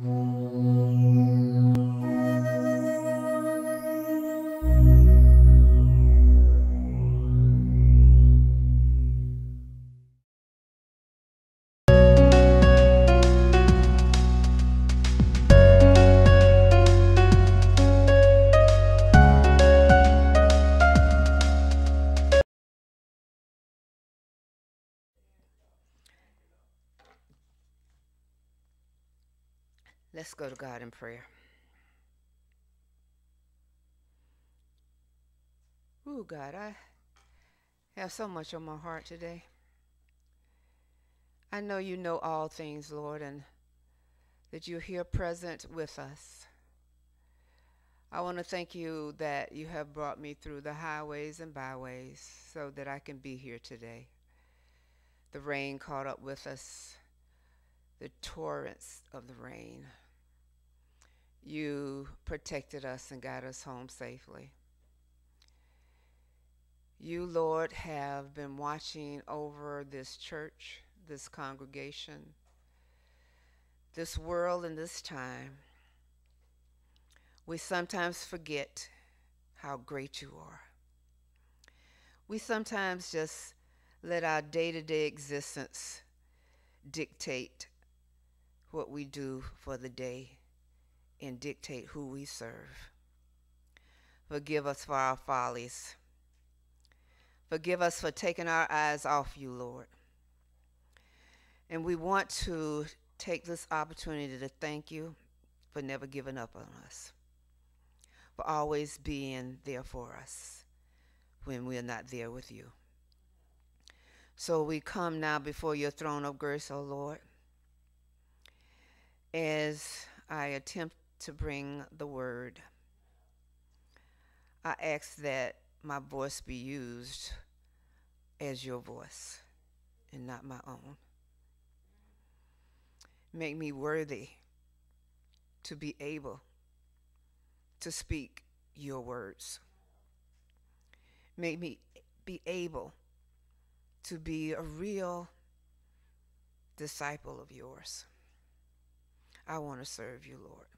Mm-hmm. Let's go to God in prayer. Ooh, God, I have so much on my heart today. I know you know all things, Lord, and that you're here present with us. I want to thank you that you have brought me through the highways and byways so that I can be here today. The rain caught up with us, the torrents of the rain you protected us and got us home safely. You, Lord, have been watching over this church, this congregation, this world, and this time. We sometimes forget how great you are. We sometimes just let our day to day existence dictate what we do for the day and dictate who we serve. Forgive us for our follies. Forgive us for taking our eyes off you, Lord. And we want to take this opportunity to thank you for never giving up on us, for always being there for us when we're not there with you. So we come now before your throne of grace, O oh Lord, as I attempt to bring the word. I ask that my voice be used as your voice and not my own. Make me worthy to be able to speak your words. Make me be able to be a real disciple of yours. I want to serve you, Lord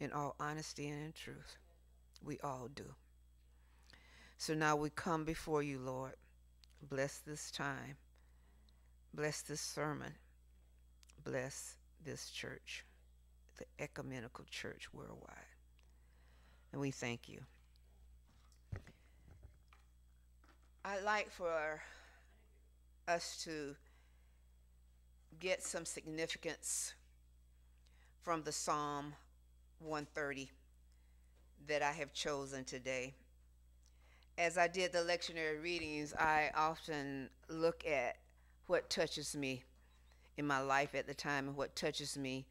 in all honesty and in truth. We all do. So now we come before you, Lord. Bless this time. Bless this sermon. Bless this church, the ecumenical church worldwide. And we thank you. I'd like for us to get some significance from the Psalm 130 that I have chosen today. As I did the lectionary readings, I often look at what touches me in my life at the time and what touches me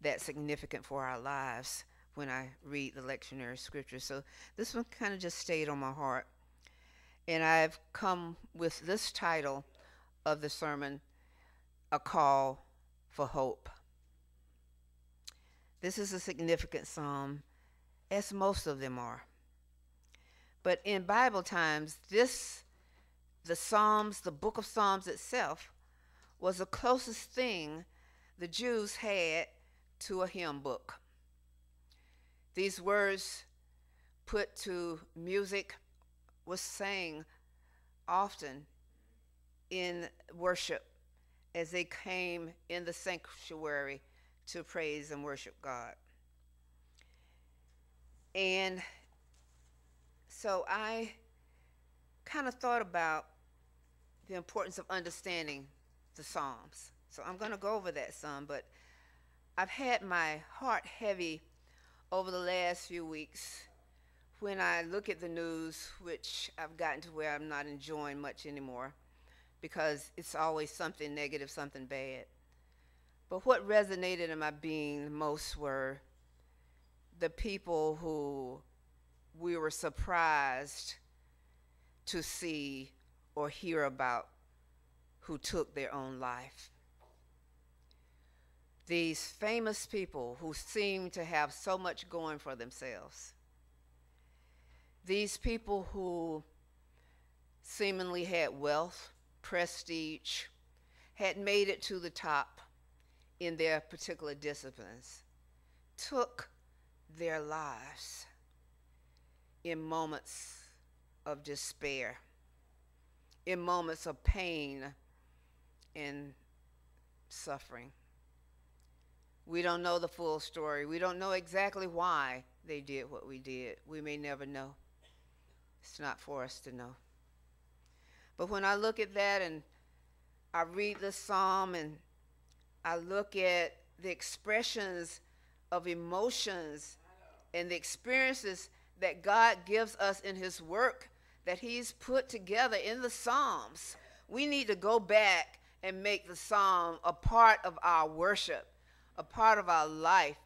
that's significant for our lives when I read the lectionary scripture. So this one kind of just stayed on my heart. And I've come with this title of the sermon, A Call for Hope. This is a significant psalm, as most of them are. But in Bible times, this, the Psalms, the book of Psalms itself, was the closest thing the Jews had to a hymn book. These words put to music was sang often in worship as they came in the sanctuary to praise and worship God. And so I kind of thought about the importance of understanding the Psalms. So I'm going to go over that some, but I've had my heart heavy over the last few weeks when I look at the news, which I've gotten to where I'm not enjoying much anymore because it's always something negative, something bad. But what resonated in my being most were the people who we were surprised to see or hear about who took their own life. These famous people who seemed to have so much going for themselves. These people who seemingly had wealth, prestige, had made it to the top, in their particular disciplines took their lives in moments of despair, in moments of pain and suffering. We don't know the full story. We don't know exactly why they did what we did. We may never know. It's not for us to know. But when I look at that and I read the psalm and I look at the expressions of emotions and the experiences that God gives us in His work that He's put together in the Psalms, we need to go back and make the Psalm a part of our worship, a part of our life.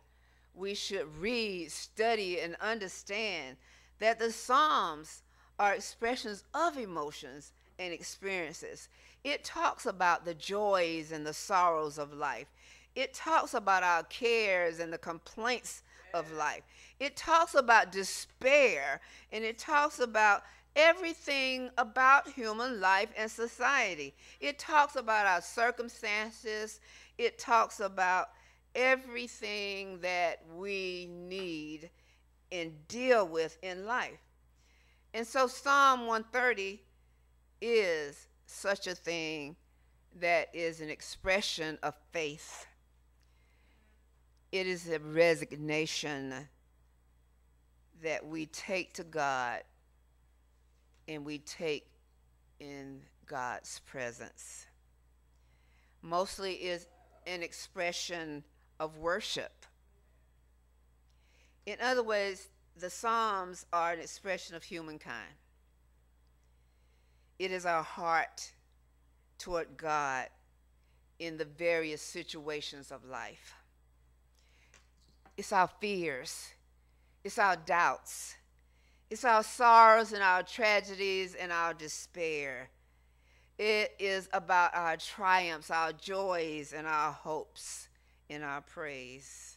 We should read, study, and understand that the Psalms are expressions of emotions and experiences. It talks about the joys and the sorrows of life. It talks about our cares and the complaints of life. It talks about despair and it talks about everything about human life and society. It talks about our circumstances. It talks about everything that we need and deal with in life. And so Psalm 130 is such a thing that is an expression of faith. It is a resignation that we take to God and we take in God's presence. Mostly is an expression of worship. In other words, the Psalms are an expression of humankind. It is our heart toward God in the various situations of life. It's our fears, it's our doubts, it's our sorrows and our tragedies and our despair. It is about our triumphs, our joys, and our hopes in our praise.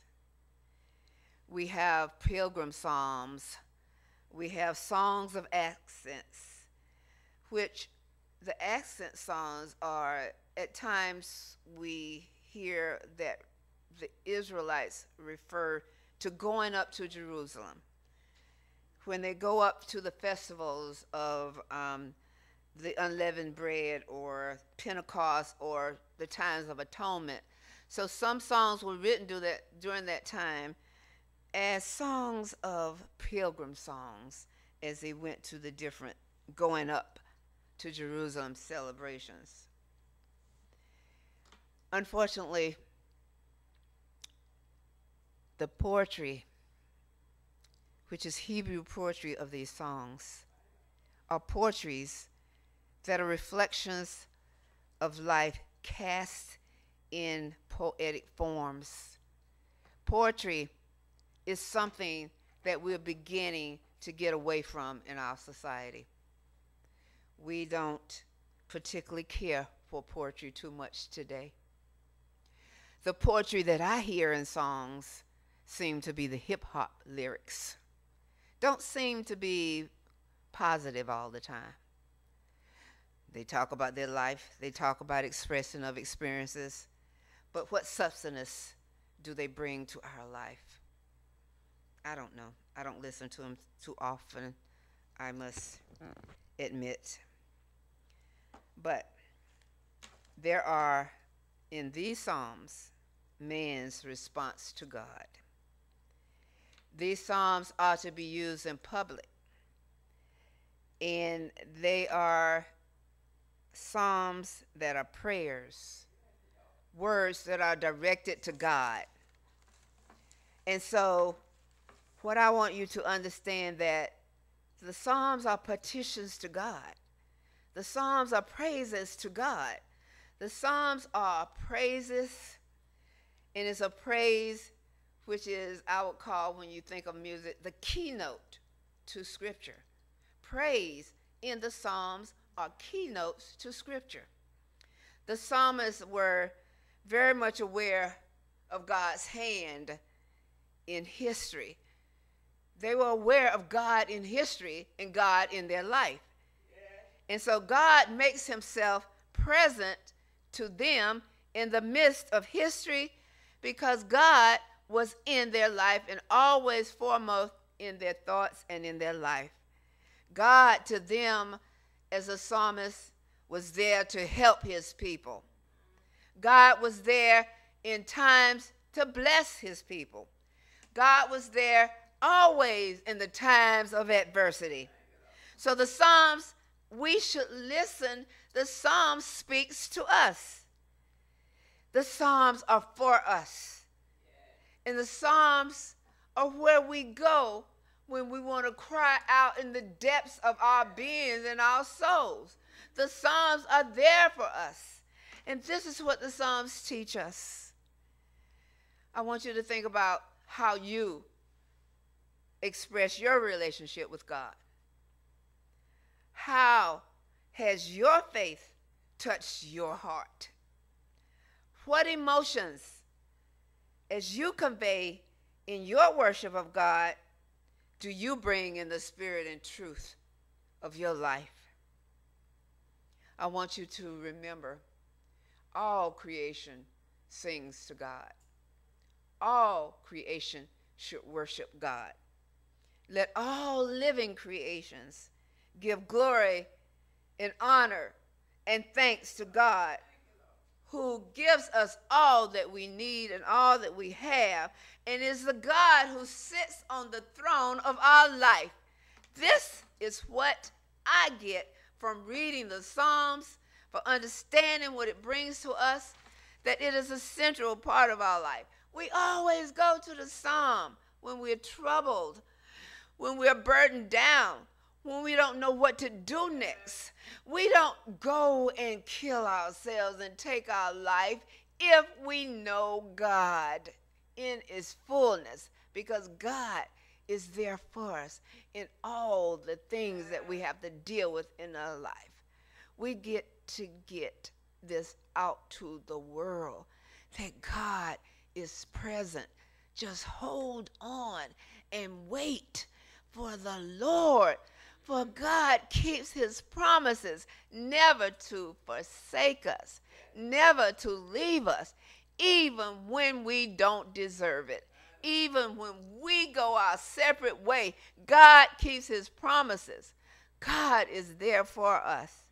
We have pilgrim psalms. We have songs of ascents, which the ascent songs are at times we hear that the Israelites refer to going up to Jerusalem. When they go up to the festivals of um, the unleavened bread or Pentecost or the times of atonement. So some songs were written that, during that time as songs of pilgrim songs as they went to the different going up to Jerusalem celebrations. Unfortunately, the poetry, which is Hebrew poetry of these songs, are poetries that are reflections of life cast in poetic forms. Poetry is something that we're beginning to get away from in our society. We don't particularly care for poetry too much today. The poetry that I hear in songs seem to be the hip hop lyrics. Don't seem to be positive all the time. They talk about their life, they talk about expression of experiences, but what substance do they bring to our life? I don't know. I don't listen to them too often, I must admit. But there are in these Psalms man's response to God. These Psalms are to be used in public, and they are Psalms that are prayers, words that are directed to God. And so what I want you to understand that the Psalms are petitions to God. The Psalms are praises to God. The Psalms are praises, and it's a praise which is, I would call, when you think of music, the keynote to Scripture. Praise in the Psalms are keynotes to Scripture. The psalmists were very much aware of God's hand in history they were aware of God in history and God in their life. And so God makes himself present to them in the midst of history because God was in their life and always foremost in their thoughts and in their life. God to them, as a psalmist, was there to help his people. God was there in times to bless his people. God was there always in the times of adversity. So the Psalms, we should listen. The Psalm speaks to us. The Psalms are for us. And the Psalms are where we go when we want to cry out in the depths of our beings and our souls. The Psalms are there for us. And this is what the Psalms teach us. I want you to think about how you express your relationship with God. How has your faith touched your heart? What emotions, as you convey in your worship of God, do you bring in the spirit and truth of your life? I want you to remember all creation sings to God. All creation should worship God. Let all living creations give glory and honor and thanks to God who gives us all that we need and all that we have, and is the God who sits on the throne of our life. This is what I get from reading the Psalms, for understanding what it brings to us, that it is a central part of our life. We always go to the Psalm when we're troubled, when we're burdened down, when we don't know what to do next. We don't go and kill ourselves and take our life if we know God in His fullness, because God is there for us in all the things that we have to deal with in our life. We get to get this out to the world that God is present. Just hold on and wait for the Lord for God keeps his promises never to forsake us, never to leave us, even when we don't deserve it. Even when we go our separate way, God keeps his promises. God is there for us.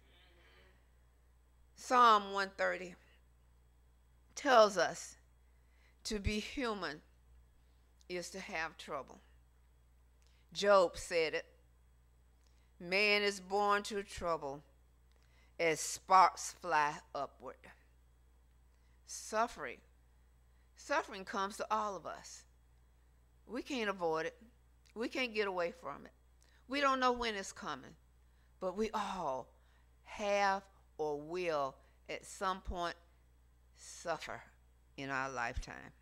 Psalm 130 tells us to be human is to have trouble. Job said it Man is born to trouble as sparks fly upward. Suffering. Suffering comes to all of us. We can't avoid it. We can't get away from it. We don't know when it's coming, but we all have or will at some point suffer in our lifetime.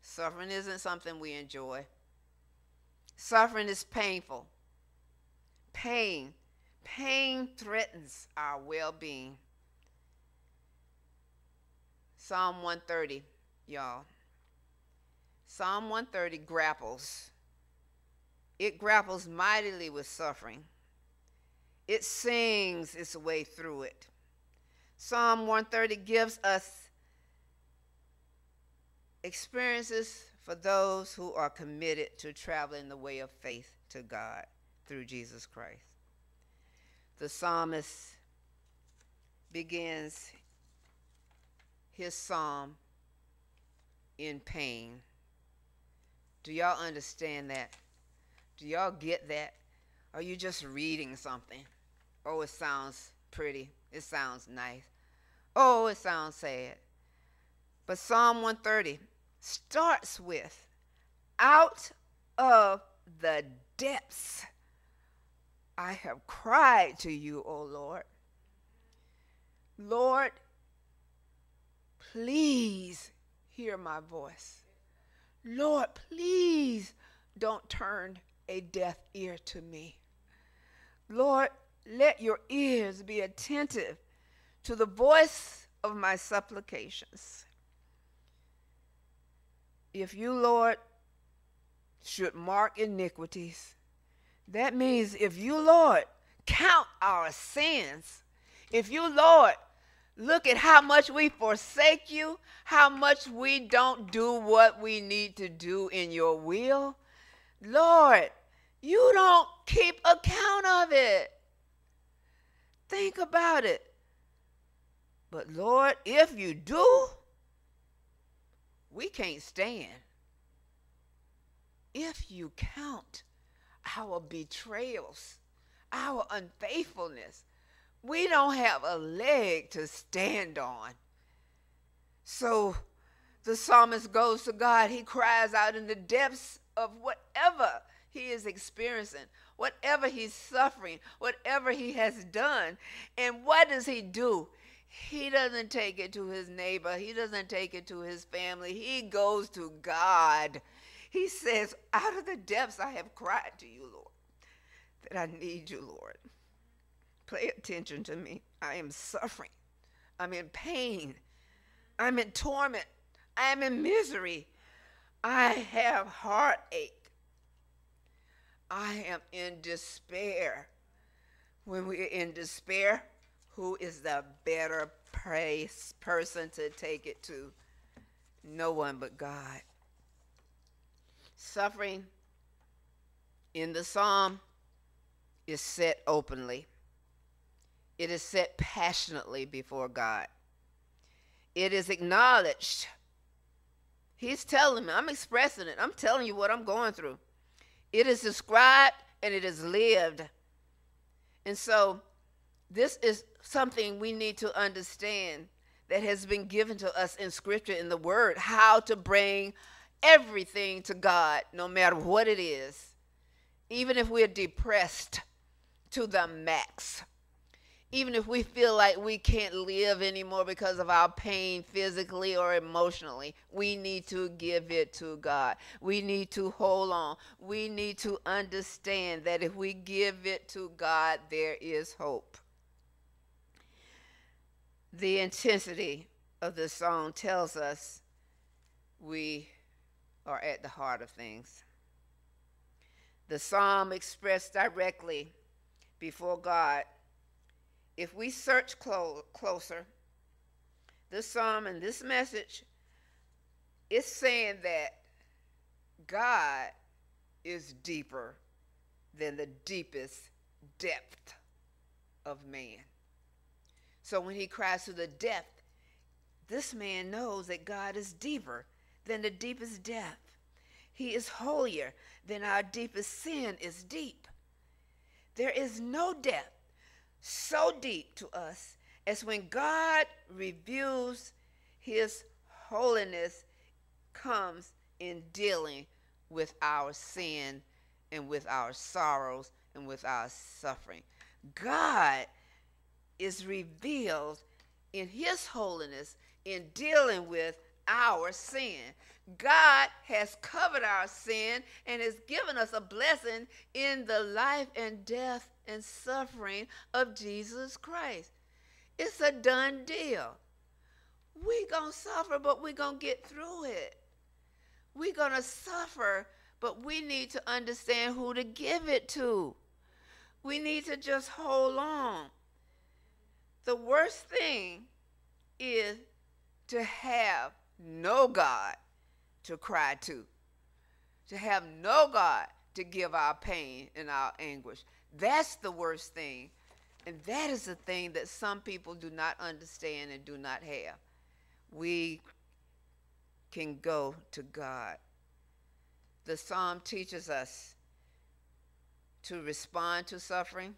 Suffering isn't something we enjoy. Suffering is painful. Pain. Pain threatens our well being. Psalm 130, y'all. Psalm 130 grapples. It grapples mightily with suffering. It sings its way through it. Psalm 130 gives us experiences for those who are committed to traveling the way of faith to God through Jesus Christ. The psalmist begins his psalm in pain. Do y'all understand that? Do y'all get that? Are you just reading something? Oh, it sounds pretty. It sounds nice. Oh, it sounds sad. But Psalm 130 starts with out of the depths I have cried to you, O Lord. Lord, please hear my voice. Lord, please don't turn a deaf ear to me. Lord, let your ears be attentive to the voice of my supplications. If you, Lord, should mark iniquities, that means if you, Lord, count our sins, if you, Lord, Look at how much we forsake you, how much we don't do what we need to do in your will. Lord, you don't keep account of it. Think about it. But Lord, if you do, we can't stand. If you count our betrayals, our unfaithfulness, we don't have a leg to stand on. So the psalmist goes to God. He cries out in the depths of whatever he is experiencing, whatever he's suffering, whatever he has done. And what does he do? He doesn't take it to his neighbor, he doesn't take it to his family. He goes to God. He says, Out of the depths I have cried to you, Lord, that I need you, Lord. Pay attention to me. I am suffering. I'm in pain. I'm in torment. I'm in misery. I have heartache. I am in despair. When we're in despair, who is the better praise person to take it to? No one but God. Suffering in the psalm is set openly. It is set passionately before God. It is acknowledged. He's telling me, I'm expressing it. I'm telling you what I'm going through. It is described and it is lived. And so, this is something we need to understand that has been given to us in Scripture, in the Word, how to bring everything to God, no matter what it is. Even if we're depressed to the max, even if we feel like we can't live anymore because of our pain physically or emotionally, we need to give it to God. We need to hold on. We need to understand that if we give it to God, there is hope. The intensity of the song tells us we are at the heart of things. The psalm expressed directly before God if we search clo- closer, this psalm and this message is saying that God is deeper than the deepest depth of man. So when he cries to the depth, this man knows that God is deeper than the deepest depth. He is holier than our deepest sin is deep. There is no depth so deep to us as when God reveals his holiness comes in dealing with our sin and with our sorrows and with our suffering. God is revealed in his holiness in dealing with our sin. God has covered our sin and has given us a blessing in the life and death and suffering of Jesus Christ. It's a done deal. We're going to suffer, but we're going to get through it. We're going to suffer, but we need to understand who to give it to. We need to just hold on. The worst thing is to have no God to cry to, to have no God to give our pain and our anguish. That's the worst thing. And that is the thing that some people do not understand and do not have. We can go to God. The psalm teaches us to respond to suffering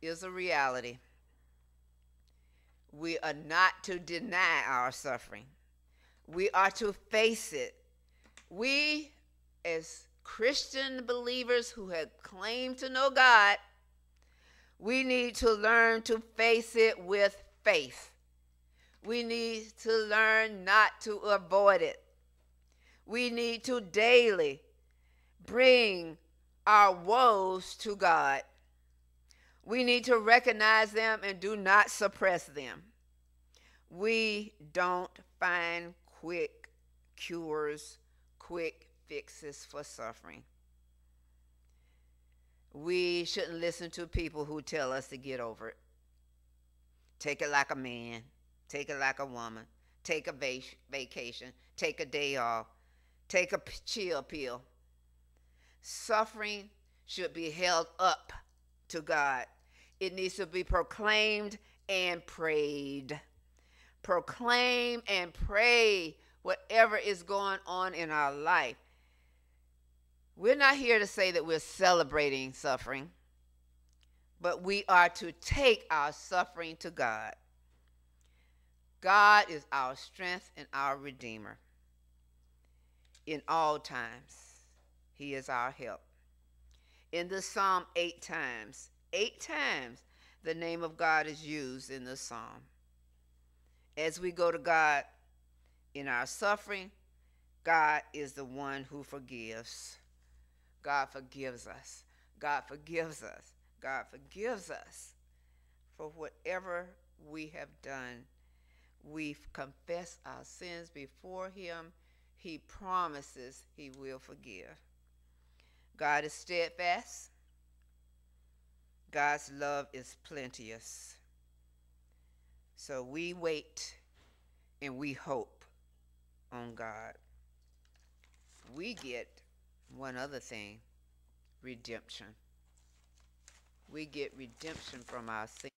is a reality. We are not to deny our suffering. We are to face it. We, as Christian believers who have claimed to know God, we need to learn to face it with faith. We need to learn not to avoid it. We need to daily bring our woes to God. We need to recognize them and do not suppress them. We don't find quick cures, quick fixes for suffering. We shouldn't listen to people who tell us to get over it, Take it like a man. Take it like a woman. Take a vac- vacation. Take a day off. Take a p- chill pill. Suffering should be held up to God. It needs to be proclaimed and prayed. Proclaim and pray whatever is going on in our life. We're not here to say that we're celebrating suffering, but we are to take our suffering to God. God is our strength and our Redeemer. In all times, He is our help. In the psalm, eight times, eight times, the name of God is used in the psalm. As we go to God in our suffering, God is the one who forgives. God forgives us. God forgives us. God forgives us for whatever we have done. We confess our sins before Him. He promises He will forgive. God is steadfast. God's love is plenteous. So we wait and we hope on God. We get one other thing redemption. We get redemption from our sin.